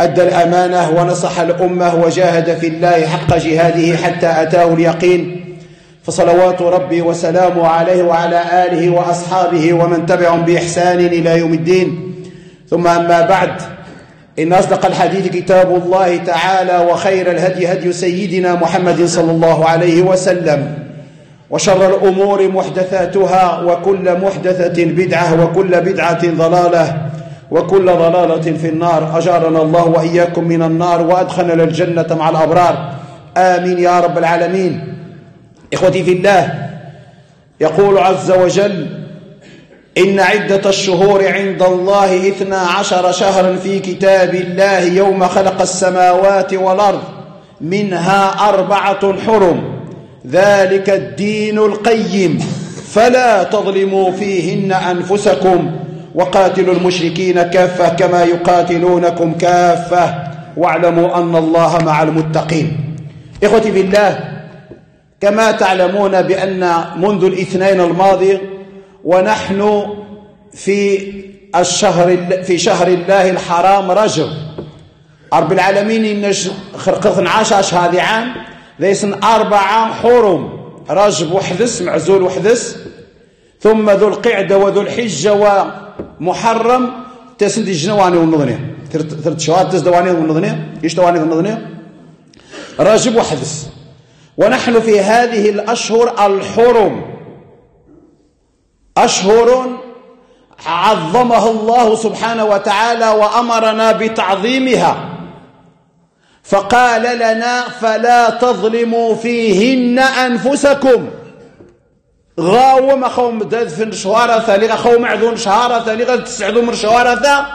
أدى الأمانة ونصح الأمة وجاهد في الله حق جهاده حتى أتاه اليقين. فصلوات ربي وسلامه عليه وعلى آله وأصحابه ومن تبعهم بإحسان إلى يوم الدين. ثم أما بعد إن أصدق الحديث كتاب الله تعالى وخير الهدي هدي سيدنا محمد صلى الله عليه وسلم. وشر الأمور محدثاتها وكل محدثة بدعة وكل بدعة ضلالة. وكل ضلالة في النار. أجارنا الله وإياكم من النار وأدخلنا الجنة مع الأبرار. آمين يا رب العالمين. إخوتي في الله يقول عز وجل إن عدة الشهور عند الله إثنى عشر شهرا في كتاب الله يوم خلق السماوات والأرض منها أربعة حرم. ذلك الدين القيم. فلا تظلموا فيهن أنفسكم. وقاتلوا المشركين كافة كما يقاتلونكم كافة. واعلموا أن الله مع المتقين. إخوتي في الله كما تعلمون بأن منذ الاثنين الماضي ونحن في الشهر في شهر الله الحرام رجب رب العالمين إن خرق 12 هذه عام ليسن أربعة حرم. رجب وحدث معزول وحدث. ثم ذو القعدة وذو الحجة ومحرم تسند الجنواني والنظنية. ثلاث شهور تسد دواني إيش دواني والنظنية؟ رجب وحدث. ونحن في هذه الأشهر الحرم. أشهر عظمها الله سبحانه وتعالى وأمرنا بتعظيمها. فقال لنا فلا تظلموا فيهن أنفسكم. غاوم أخوم داد في شهارة ثالثة أخوم عذون شهارة ثالثة تسعدوا من شهارة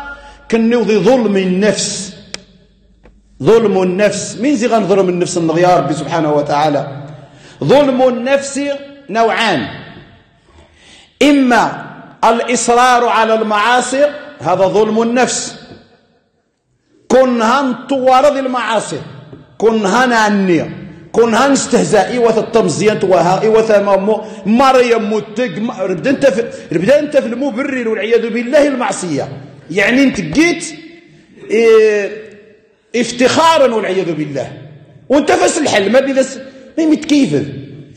كنو ذي ظلم النفس. ظلم النفس. من زي غنظلم النفس النغيار ربي سبحانه وتعالى؟ ظلم النفس نوعان. إما الإصرار على المعاصي هذا ظلم النفس. كنها طوارض المعاصي. كنها عني كنها استهزاء إيوة التمزيان توها إيوة مريم متق ربدا انت في ربدا انت في المبرر والعياذ بالله المعصية. يعني انت جيت آه افتخارا والعياذ بالله. وانت فاس الحل ما بيدس ما متكيف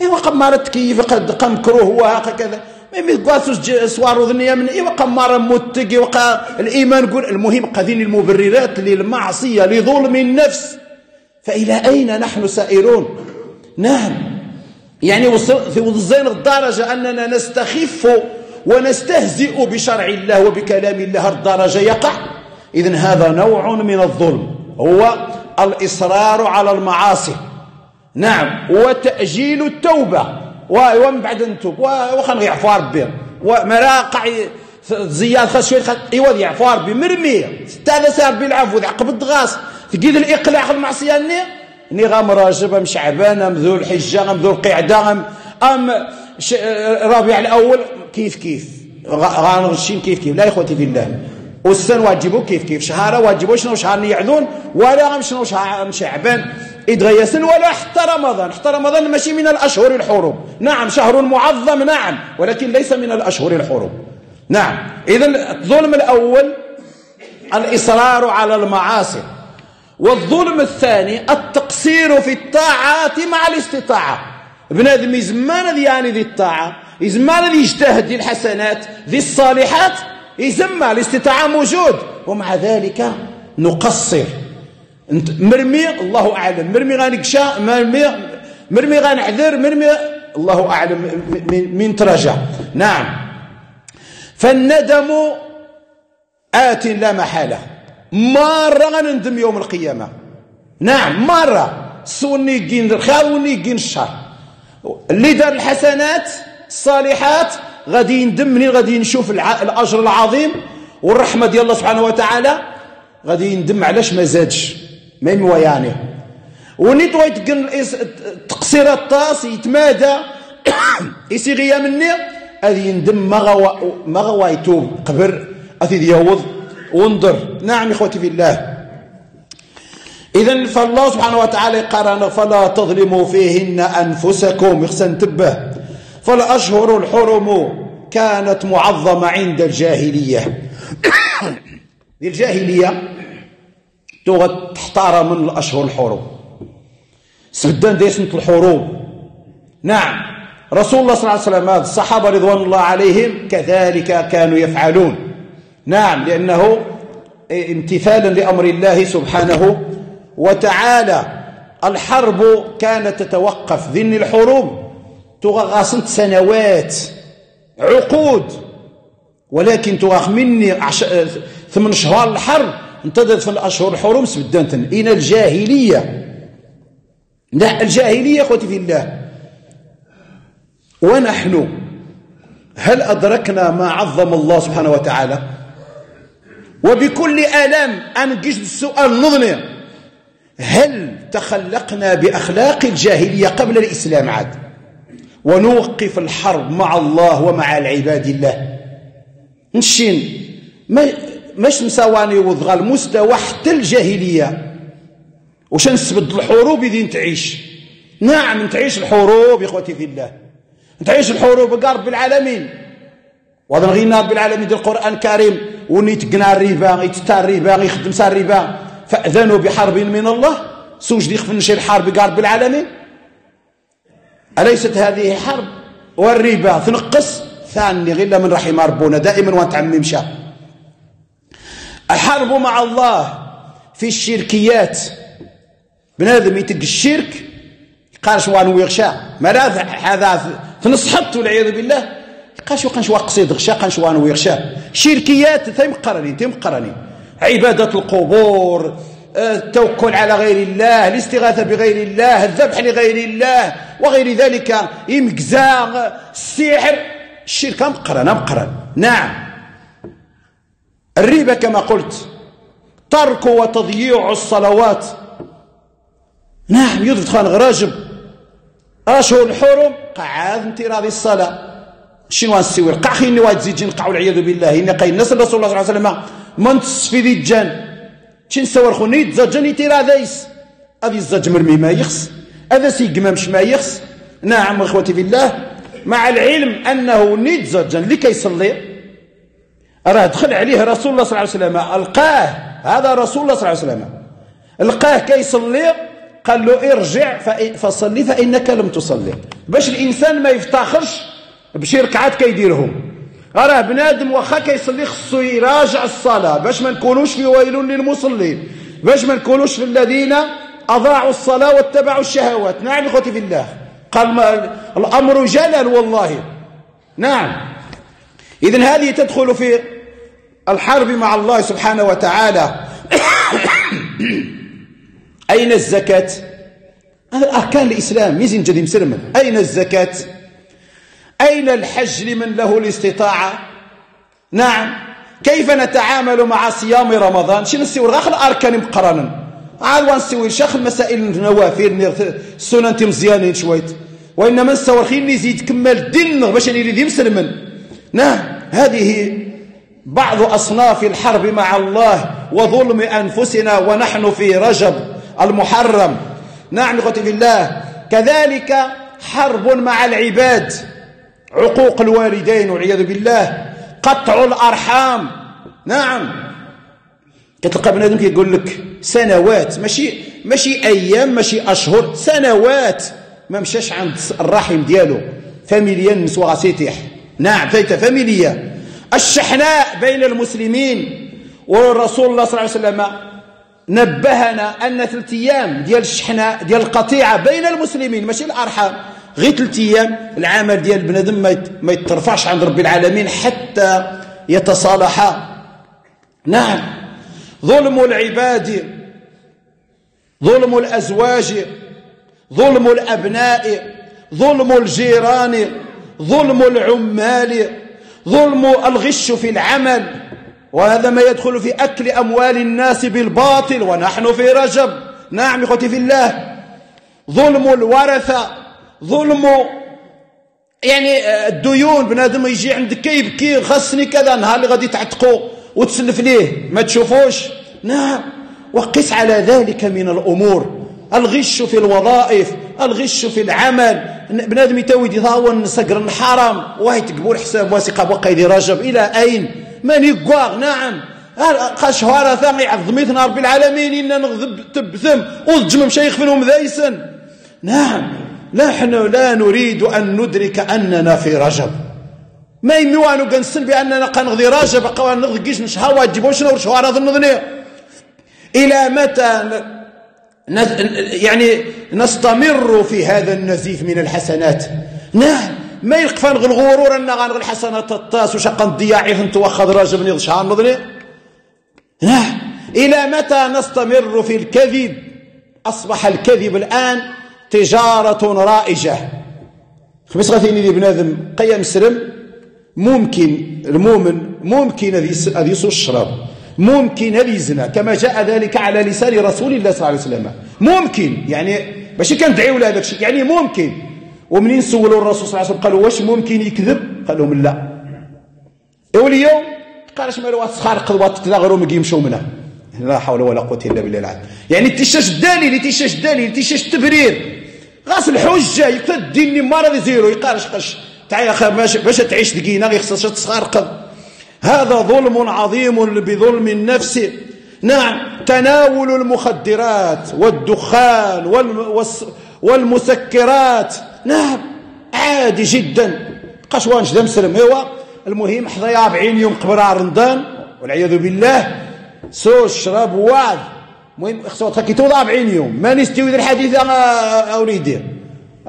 ايوا قمارة تكيف قد قام كروه وهكذا ميقاسوس سوار وذنيا من إيوا قمارة متقي وقا الإيمان قول المهم قذين المبررات للمعصية لظلم النفس. فإلى أين نحن سائرون؟ نعم. يعني وصلنا الدرجة أننا نستخف ونستهزئ بشرع الله وبكلام الله. الدرجة يقع. إذن هذا نوع من الظلم. هو الإصرار على المعاصي. نعم. وتأجيل التوبة. ومن بعد نتوب وخا يعفو ربي. ومراقع زياد خاص شوية إيوا يعفو ربي. مرمية. ستة سار بالعفو عقب الدغاس تقيد الإقلاع المعصية ني ني غام راجب أم شعبان أم ذو الحجة أم ذو القعدة ام أم ربيع الأول. كيف كيف؟ غانغشين كيف كيف؟ لا إخوتي في الله. والسن واجبوا كيف كيف؟ شهر واجبوا شنو شهر يعذون ولا شنو شهر شعبان؟ إدغيسن ولا حتى رمضان. حتى رمضان ماشي من الأشهر الحرم نعم شهر معظم نعم ولكن ليس من الأشهر الحرم نعم. إذا الظلم الأول الإصرار على المعاصي. والظلم الثاني التقصير في الطاعات مع الاستطاعة. بنادم يزمان يعني ذي الطاعة يزمان ذي يجتهد ذي الحسنات ذي الصالحات يسمى الاستطاعة موجود. ومع ذلك نقصر. مرمي الله أعلم. مرمي غنكشا مرمي مرمي غنعذر مرمي الله أعلم. من ترجع نعم. فالندم آت لا محالة. مرة غنندم يوم القيامة. نعم مرة سوني يجين الخير وني يجين الشر اللي دار الحسنات الصالحات غادي يندم منين غادي نشوف الأجر العظيم والرحمة ديال الله سبحانه وتعالى. غادي يندم علاش ما زادش؟ ما يعني ونيت ويتقن تقصير الطاس يتمادى. يسيغيا مني. هذه يندم ما غوا يتوب قبر. أثيد يهوض. وانظر نعم إخوتي في الله. إذا فالله سبحانه وتعالى قرن فلا تظلموا فيهن أنفسكم. يخسن تبه. فالأشهر الحرم كانت معظمة عند الجاهلية. الجاهلية تحتار من الأشهر الحرم. سبدان ديسنة الحروب. نعم. رسول الله صلى الله عليه وسلم الصحابة رضوان الله عليهم كذلك كانوا يفعلون. نعم لأنه امتثالا لأمر الله سبحانه وتعالى. الحرب كانت تتوقف ذن الحروب تغاصنت سنوات عقود ولكن تغاخ مني عش... ثمان شهور الحرب. انتظرت في الأشهر الحرم سبدانتن إلى الجاهلية. لا الجاهلية أخوتي في الله. ونحن هل أدركنا ما عظم الله سبحانه وتعالى؟ وبكل آلام أنجز السؤال نظني هل تخلقنا بأخلاق الجاهلية قبل الإسلام عاد؟ ونوقف الحرب مع الله ومع العباد الله. نشين ما مش مساواني وضغى المستوى حتى الجاهلية. وش نسبد الحروب يدين تعيش نعم تعيش الحروب يا إخوتي في الله. تعيش الحروب كاع رب العالمين. وهذا غينا رب العالمين ديال القران الكريم ونيت قنا الربا يتتا الربا يخدم سا الربا. فاذنوا بحرب من الله. سوج دي خفن شي الحرب كاع رب العالمين. اليست هذه حرب والربا؟ تنقص. ثاني غير من رحم ربنا. دائما وانت عمي مشى الحرب مع الله في الشركيات. بنادم يتق الشرك قال شو وان ويغشا ماذا هذا تنصحت والعياذ بالله. قال شو قنش قصيد غشا قنش وان ويغشا. شركيات تيم قرني تيم قرني. عبادة القبور التوكل على غير الله الاستغاثة بغير الله الذبح لغير الله وغير ذلك إمكزاغ السحر. الشرك مقرن مقرن نعم. الريبة كما قلت ترك وتضييع الصلوات. نعم يدخل غراجب. أشهر الحرم قعاد انت راضي الصلاة. شنو غنسوي قع خيني واحد زيد نقعوا والعياذ بالله. اني قايل الناس الرسول صلى الله عليه وسلم من تصفي ذي الجان شي نسوى خوني يتزجن يتيرا ذايس هذه الزج مرمي ما يخص. هذا سيقما مش ما يخص. نعم إخوتي في الله. مع العلم أنه نيت زجن اللي كيصلي راه دخل عليه رسول الله صلى الله عليه وسلم. ألقاه. هذا رسول الله صلى الله عليه وسلم. ألقاه كيصلي قال له ارجع. فصلي فإنك لم تصلي. باش الإنسان ما يفتخرش بشي ركعات كيديرهم. راه بنادم واخا كيصلي خصو يراجع الصلاة. باش ما نكونوش في ويل للمصلين. باش ما نكونوش في الذين أضاعوا الصلاة واتبعوا الشهوات. نعم إخوتي في الله. قال ما الأمر جلل والله. نعم. إذن هذه تدخل في الحرب مع الله سبحانه وتعالى. أين الزكاة؟ هذا أركان الإسلام. ميزين جدي مسلم. أين الزكاة؟ أين الحج لمن له الاستطاعة؟ نعم. كيف نتعامل مع صيام رمضان؟ شنو نسوي؟ غاخ الأركان مقرانا عاد ونسوي شيخ المسائل النوافل السنن مزيانين شويت. وإنما نسوي خير يزيد كمل الدين باش اللي مسلم نعم. هذه بعض أصناف الحرب مع الله وظلم أنفسنا ونحن في رجب المحرم. نعم إخوتي في الله. كذلك حرب مع العباد. عقوق الوالدين والعياذ بالله. قطع الأرحام. نعم. كتلقى بنادم كيقول لك سنوات. ماشي ماشي أيام ماشي أشهر سنوات. ما مشاش عند الرحم ديالو. فاميليا نسوا سيتيح نعم فايتة فاميليا. الشحناء بين المسلمين. والرسول الله صلى الله عليه وسلم نبهنا أن ثلاث أيام ديال الشحنة ديال القطيعة بين المسلمين. ماشي الأرحام. غير ثلاث أيام العمل ديال بنادم ما يترفعش عند رب العالمين حتى يتصالحا نعم. ظلم العباد ظلم الأزواج ظلم الأبناء ظلم الجيران ظلم العمال ظلم الغش في العمل. وهذا ما يدخل في أكل أموال الناس بالباطل ونحن في رجب. نعم إخوتي في الله. ظلم الورثة ظلم يعني آه، الديون بنادم يجي عندك كيبكي خاصني كذا نهار اللي غادي تعتقوا وتسلف ليه. ما تشوفوش؟ نعم. وقس على ذلك من الأمور. الغش في الوظائف الغش في العمل. بنادم يتوي يضاون سقر الحرام. وهي تقبول حساب واسقة وقيد رجب. إلى أين؟ من يقواغ نعم. قاش هوارا ثاني عظميتنا رب العالمين إنا نغذب تبثم وضجم مشايخ فيهم ذايسا نعم. نحن لا نريد أن ندرك أننا في رجب. ما يموانو قنسن بأننا قنغذي رجب قوان نغذي نشهوا واجبوا شنو شهوارا ظنظني إلى متى يعني نستمر في هذا النزيف من الحسنات؟ نعم ما يلقفان الغرور أن غنغ الحسنات الطاس وشقا الضياعي انت وأخذ راجب شهر نظني نعم إلى متى نستمر في الكذب؟ أصبح الكذب الآن تجارة رائجة. خمس غثيني ذي بنادم قيم سرم ممكن المؤمن ممكن هذه الشراب ممكن هذه الزنا كما جاء ذلك على لسان رسول الله صلى الله عليه وسلم. ممكن يعني باش كندعيو لهذا الشيء يعني ممكن. ومنين سولوا الرسول صلى الله عليه وسلم؟ قالوا واش ممكن يكذب؟ قال لهم لا. واليوم قال اش مالو تسخار قضوات تلاغروا ما يمشوا منها؟ لا حول ولا قوة إلا بالله العظيم. يعني تشاش الدليل تشاش الدليل تشاش التبرير. غاس الحجة يقتد ديني مرض زيرو يقارش قش. تعال يا أخي باش تعيش دقينا خصها تسخرقض هذا ظلم عظيم بظلم النفس. نعم تناول المخدرات والدخان والمسكرات. نعم عادي جدا. قشوانش دم سلم هو المهم حظيا 40 يوم قبل رمضان والعياذ بالله سو الشراب واد المهم خصو تكيتو 40 يوم ما نستوي الحديث اوليدي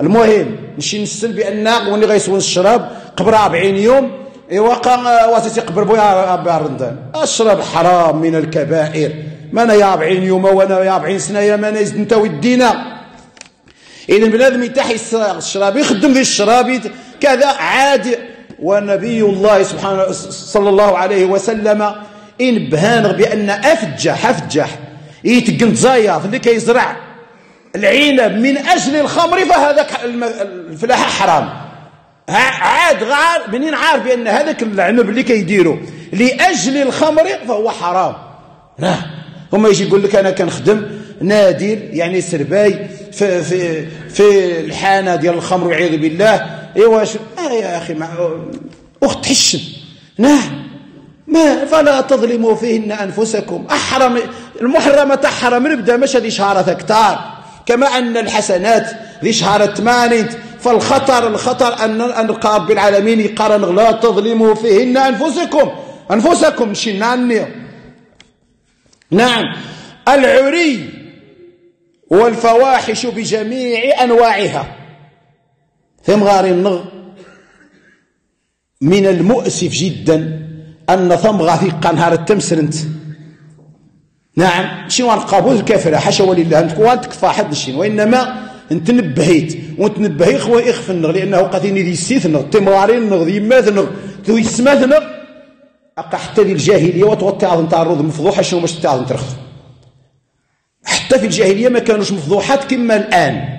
المهم نمشي نسل بأن وني غيسون الشراب قبل 40 يوم. إيوا واسيتي قبل بويا رمضان الشراب حرام من الكبائر. ما أنا يا 40 يوم وأنا يا 40 سنة يا ما نزد انت ودينا. اذا بنادم يتحي الشراب يخدم ذي الشراب كذا عادي ونبي الله سبحانه صلى الله عليه وسلم إن بهانغ بأن أفجح أفجح. يتقن زايا اللي كيزرع. العنب من أجل الخمر فهذا الفلاحة حرام. عاد غار منين عارف بأن هذاك العنب اللي كيديروا لأجل الخمر فهو حرام. نعم هما يجي يقول لك أنا كنخدم نادر يعني سرباي في, في, في الحانة ديال الخمر والعياذ بالله. إيوا آه يا أخي أخت حشم. نعم ما فلا تظلموا فيهن أنفسكم. أحرم المحرمة أحرم نبدأ مش هذه شهارة كتار كما أن الحسنات ذي شهارة تمانيت فالخطر الخطر أن أن رب العالمين يقارن لا تظلموا فيهن أنفسكم. أنفسكم شناني نعم. العري والفواحش بجميع أنواعها. ثم غاري النغ. من المؤسف جدا. أن ثم غاثيق نهار التمسرنت نعم شنو القبول الكافرة حاشا ولله أنت كوان تكفى حد الشين وإنما انت نبهيت وانت نبهي خو اخف النغ لأنه قاتيني ذي السيث النغ تمرارين النغ ذي ماذ النغ ذي سماث النغ. أقا حتى ذي الجاهلية وتوطي عظم تاع الرض مفضوحة شنو باش تعظم ترخص؟ حتى في الجاهلية ما كانوش مفضوحات كما الآن.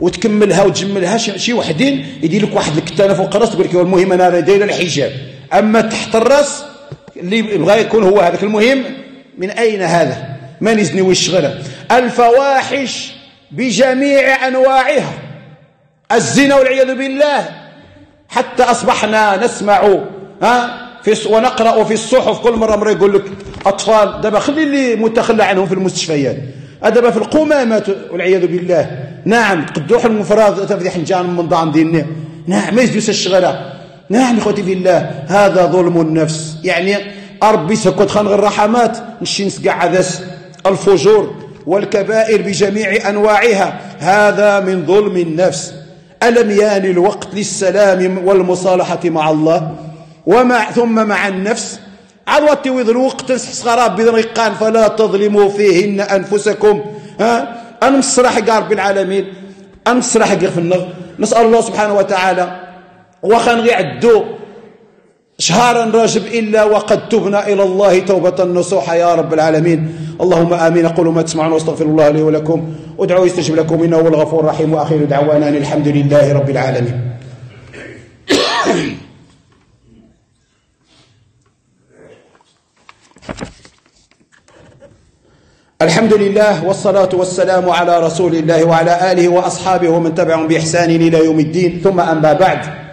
وتكملها وتجملها شي وحدين يدير لك واحد الكتانة فوق الراس تقول لك المهم أنا داير الحجاب. أما تحت الرأس اللي يبغى يكون هو هذاك المهم من أين هذا؟ ما نزني ويشغله الفواحش بجميع أنواعها. الزنا والعياذ بالله. حتى أصبحنا نسمع ها في ونقرأ في الصحف كل مرة مرة يقول لك أطفال دابا خلي اللي متخلى عنهم في المستشفيات. دابا في القمامات والعياذ بالله. نعم قدوح المفراد تفضيح نجان من ضان ديننا. نعم ما يزدوس الشغلة. نعم إخوتي في الله هذا ظلم النفس. يعني ربي سكوت خانغ الرحمات نشي نسقع عدس. الفجور والكبائر بجميع أنواعها هذا من ظلم النفس. ألم يان الوقت للسلام والمصالحة مع الله؟ ومع ثم مع النفس. عروتي وذ الوقت صغراب بذرقان فلا تظلموا فيهن أنفسكم. ها؟ أنا مصرح قال رب العالمين أنا مصرح في النغ. نسأل الله سبحانه وتعالى وخان غيعدو شهرا راجب إلا وقد تبنا إلى الله توبة نصوحا يا رب العالمين. اللهم آمين. قولوا ما تسمعون وأستغفر الله لي ولكم. ادعوا يستجب لكم. إنه هو الغفور الرحيم. وآخر دعوانا الحمد لله رب العالمين. الحمد لله والصلاة والسلام على رسول الله وعلى آله وأصحابه ومن تبعهم بإحسان إلى يوم الدين. ثم أما بعد.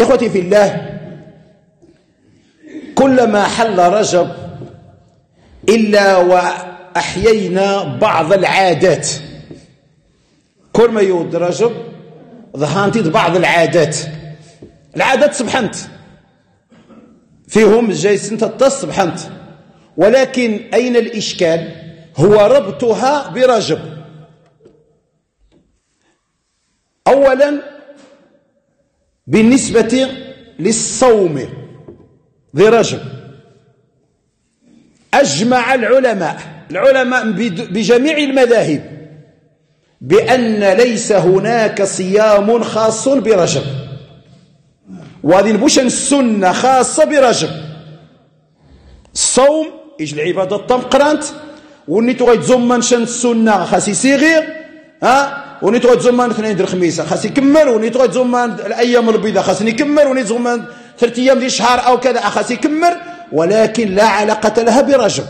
إخوتي في الله كلما حل رجب إلا وأحيينا بعض العادات. كل ما يود رجب ظهانتي بعض العادات. العادات سبحنت فيهم جايسين تتصبحنت ولكن أين الإشكال؟ هو ربطها برجب. أولا بالنسبة للصوم. ذي رجب. أجمع العلماء العلماء بجميع المذاهب بأن ليس هناك صيام خاص برجب. وهذه البوشن السنة خاصة برجب. الصوم إيش العبادة الطمقرانت ونيتو شان السنة خاص يصيغير ها؟ ونيتو غيتزوم اثنين الخميس خاص يكمل ونيتو غيتزوم الأيام البيضاء. خاص يكمل ونيتو ثلاث أيام ديال الشهر أو كذا. خاص يكمل ولكن لا علاقة لها برجب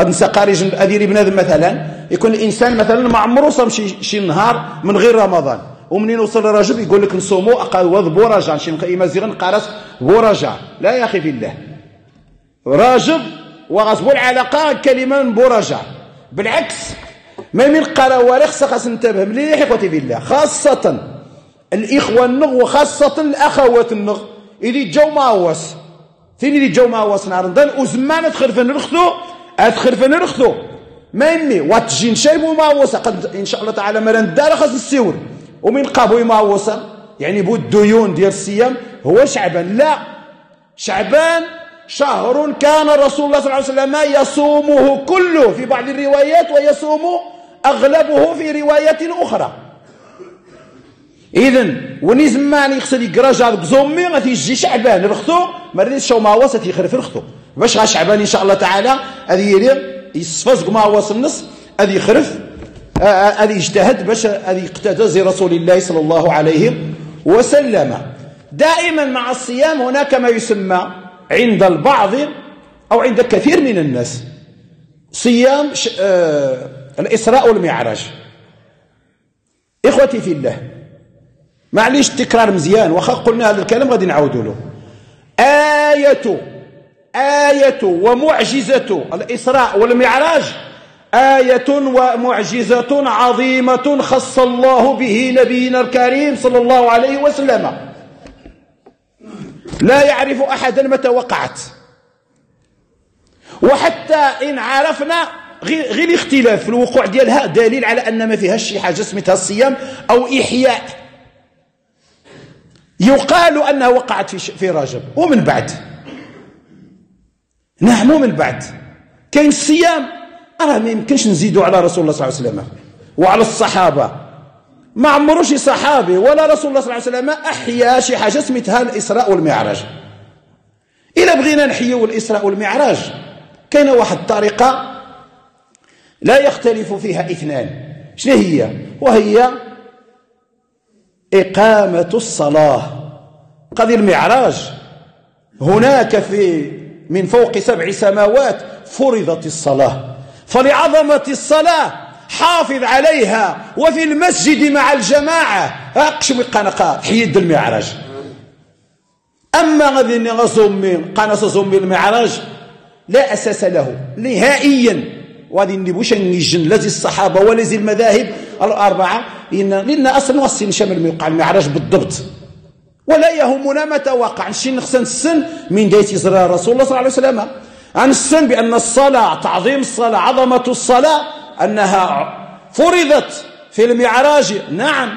أنسى خارج أدير بنادم مثلا يكون الإنسان مثلا ما عمره صام شي, شي نهار من غير رمضان. ومنين وصل رجب يقول لك نصوموا أقل بورجع شي إما زيغن قارس بورجع لا يا أخي في الله. راجب وغصبوا العلاقة كلمة بورجع بالعكس ما من خص خاص ننتبه مليح اخوتي في الله خاصة الإخوة النغ وخاصة الأخوات النغ. إذا جاو ماوس ثاني اللي جاو ماوس نهار؟ ضن وزمان تخرفن رخصو اتخرفن رخصو ما يمي. واتجين شايب وماوس قد إن شاء الله تعالى مران دار خاص السيور. ومن قابو ماوس يعني بو الديون ديال الصيام. هو شعبان. لا. شعبان شهر كان رسول الله صلى الله عليه وسلم يصومه كله في بعض الروايات ويصوم أغلبه في رواية أخرى. إذن وني زمان يقصد يقرا جار بزومي غادي يجي شعبان رختو ما ريتش ما وسط يخرف رختو. باش غا شعبان إن شاء الله تعالى؟ غادي يري يصفز ما وصل النص غادي يخرف غادي يجتهد باش غادي يقتدى رسول الله صلى الله عليه وسلم. دائما مع الصيام هناك ما يسمى عند البعض أو عند كثير من الناس صيام آه الإسراء والمعراج. إخوتي في الله معليش التكرار مزيان واخا قلنا هذا الكلام غادي نعاودوا له. آية آية ومعجزة الإسراء والمعراج آية ومعجزة عظيمة خص الله به نبينا الكريم صلى الله عليه وسلم. لا يعرف أحدا متى وقعت. وحتى إن عرفنا غير الاختلاف. في الوقوع ديالها دليل على أن ما فيهاش شي حاجة سميتها الصيام أو إحياء. يقال أنها وقعت في, في رجب. ومن بعد؟ نعم ومن بعد. كاين الصيام. راه ما يمكنش نزيدوا على رسول الله صلى الله عليه وسلم. وعلى الصحابة. ما عمرو شي صحابي ولا رسول الله صلى الله عليه وسلم أحيا شي حاجة سميتها الإسراء والمعراج. إذا بغينا نحيو الإسراء والمعراج كاينة واحد الطريقة لا يختلف فيها اثنان. شنو هي؟ وهي إقامة الصلاة. قضي المعراج. هناك في من فوق سبع سماوات فرضت الصلاة. فلعظمة الصلاة حافظ عليها وفي المسجد مع الجماعة. أقشم قنقا حيد المعراج. أما غادي نغزومي قنص زومي المعراج لا أساس له. نهائيا. وغادي نديبوش نجن لازي الصحابة ولازي المذاهب الأربعة. لأن أصلا وصي شامل ما يوقع المعراج بالضبط. ولا يهمنا متى وقع. نشي نخصن السن من دايت يزرى رسول الله صلى الله عليه وسلم. عن السن بأن الصلاة تعظيم الصلاة عظمة الصلاة أنها فرضت في المعراج. نعم.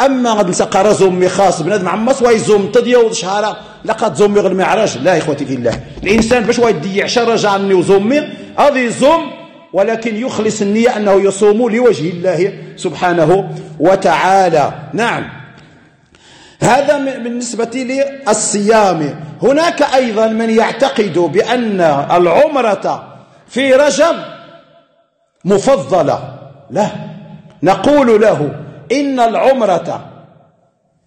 أما غادي نلتقى راه زومي خاص بنادم عما سوا يزوم تضيا شهارة لقد زومي المعراج. لا إخوتي في الله. الإنسان باش واحد يضيع شهر جاني وزومي غادي يزوم ولكن يخلص النية أنه يصوم لوجه الله سبحانه وتعالى. نعم. هذا بالنسبة للصيام. هناك أيضا من يعتقد بأن العمرة في رجب مفضلة. لا. نقول له إن العمرة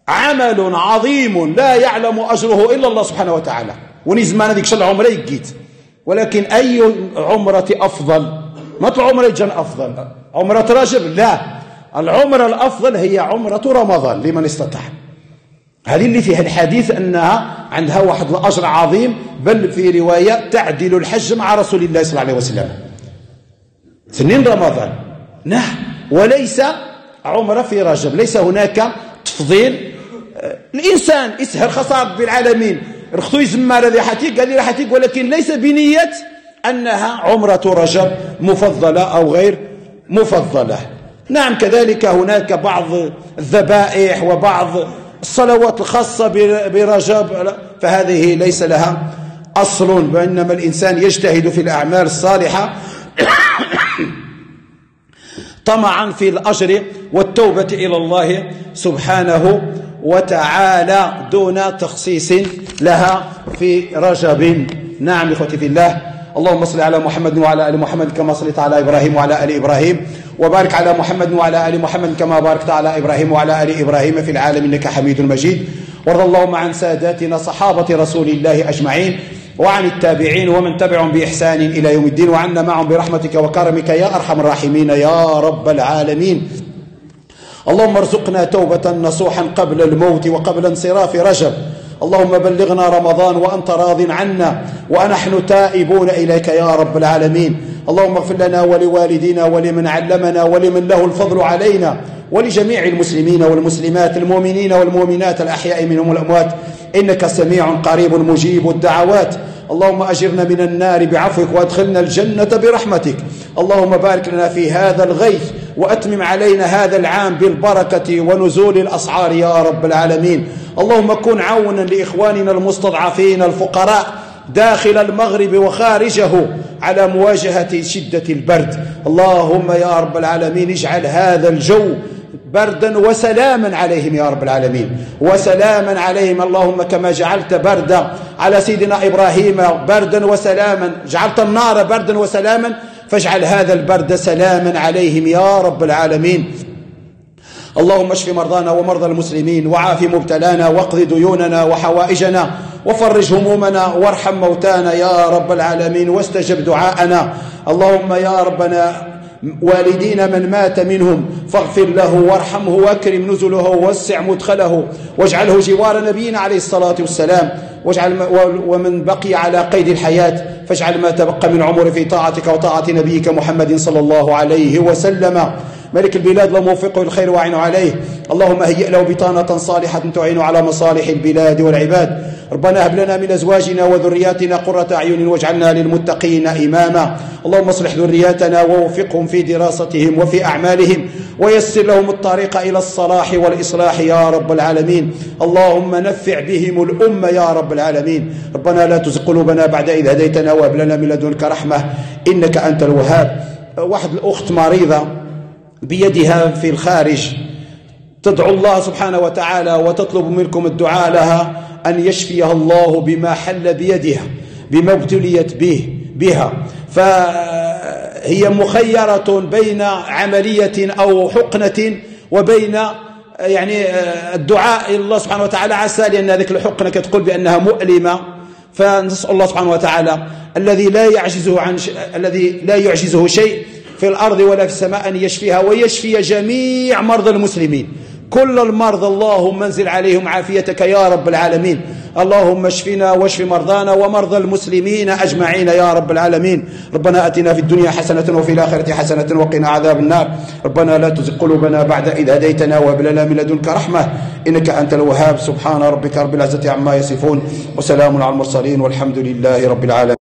عمل عظيم لا يعلم أجره إلا الله سبحانه وتعالى. ونزمان هذيك العمرة يقيت ولكن أي عمرة أفضل؟ ما عمرة جن أفضل. عمرة رجب لا. العمرة الأفضل هي عمرة رمضان لمن استطاع. هذه اللي فيها الحديث أنها عندها واحد الأجر عظيم بل في رواية تعدل الحج مع رسول الله صلى الله عليه وسلم. سنين رمضان. نعم وليس عمرة في رجب. ليس هناك تفضيل. الإنسان يسهر خسارة بالعالمين. رختو يزمر هذه حتيق قال لي حتيق ولكن ليس بنية أنها عمرة رجب مفضلة أو غير مفضلة. نعم كذلك هناك بعض الذبائح وبعض الصلوات الخاصة برجب. فهذه ليس لها أصل وإنما الإنسان يجتهد في الأعمال الصالحة طمعا في الأجر والتوبة إلى الله سبحانه وتعالى دون تخصيص لها في رجب. نعم إخوتي في الله. اللهم صل على محمد وعلى آل محمد كما صليت على إبراهيم وعلى آل إبراهيم وبارك على محمد وعلى آل محمد كما باركت على إبراهيم وعلى آل إبراهيم في العالم إنك حميد مجيد. وارض اللهم عن ساداتنا صحابة رسول الله أجمعين وعن التابعين ومن تبعهم بإحسان إلى يوم الدين وعنا معهم برحمتك وكرمك يا أرحم الراحمين يا رب العالمين. اللهم ارزقنا توبة نصوحا قبل الموت وقبل انصراف رجب. اللهم بلغنا رمضان وأنت راض عنا ونحن تائبون إليك يا رب العالمين. اللهم اغفر لنا ولوالدينا ولمن علمنا ولمن له الفضل علينا ولجميع المسلمين والمسلمات المؤمنين والمؤمنات الأحياء منهم الأموات إنك سميع قريب مجيب الدعوات. اللهم أجرنا من النار بعفوك وأدخلنا الجنة برحمتك. اللهم بارك لنا في هذا الغيث وأتمم علينا هذا العام بالبركة ونزول الأسعار يا رب العالمين. اللهم كن عونا لإخواننا المستضعفين الفقراء داخل المغرب وخارجه على مواجهة شدة البرد. اللهم يا رب العالمين اجعل هذا الجو بردا وسلاما عليهم يا رب العالمين. وسلاما عليهم اللهم كما جعلت بردا على سيدنا إبراهيم بردا وسلاما جعلت النار بردا وسلاما فاجعل هذا البرد سلاما عليهم يا رب العالمين. اللهم اشف مرضانا ومرضى المسلمين وعاف مبتلانا واقض ديوننا وحوائجنا وفرج همومنا وارحم موتانا يا رب العالمين واستجب دعاءنا. اللهم يا ربنا والدين من مات منهم فاغفر له وارحمه واكرم نزله ووسع مدخله واجعله جوار نبينا عليه الصلاة والسلام. واجعل ومن بقي على قيد الحياة فاجعل ما تبقى من عمر في طاعتك وطاعة نبيك محمد صلى الله عليه وسلم. ملك البلاد اللهم وفقه الخير واعن عليه. اللهم هيئ له بطانة صالحة تعين على مصالح البلاد والعباد. ربنا هب لنا من أزواجنا وذرياتنا قرة أعين واجعلنا للمتقين إماما. اللهم اصلح ذرياتنا ووفقهم في دراستهم وفي أعمالهم. ويسر لهم الطريق إلى الصلاح والإصلاح يا رب العالمين. اللهم نفع بهم الأمة يا رب العالمين. ربنا لا تزغ قلوبنا بعد إذ هديتنا وهب لنا من لدنك رحمة. إنك أنت الوهاب. واحد الأخت مريضة. بيدها في الخارج. تدعو الله سبحانه وتعالى وتطلب منكم الدعاء لها أن يشفيها الله بما حل بيدها بما ابتليت به بها. فهي مخيرة بين عملية أو حقنة وبين يعني الدعاء الله سبحانه وتعالى عسى لأن هذه الحقنة كتقول بأنها مؤلمة. فنسأل الله سبحانه وتعالى الذي لا يعجزه عن ش... الذي لا يعجزه شيء في الأرض ولا في السماء أن يشفيها ويشفي جميع مرضى المسلمين. كل المرضى اللهم انزل عليهم عافيتك يا رب العالمين. اللهم اشفنا واشف مرضانا ومرضى المسلمين أجمعين يا رب العالمين. ربنا أتنا في الدنيا حسنة وفي الآخرة حسنة وقنا عذاب النار. ربنا لا تزغ قلوبنا بعد إذ هديتنا وهب لنا من لدنك رحمة. إنك أنت الوهاب. سبحان ربك رب العزة عما يصفون. وسلام على المرسلين والحمد لله رب العالمين.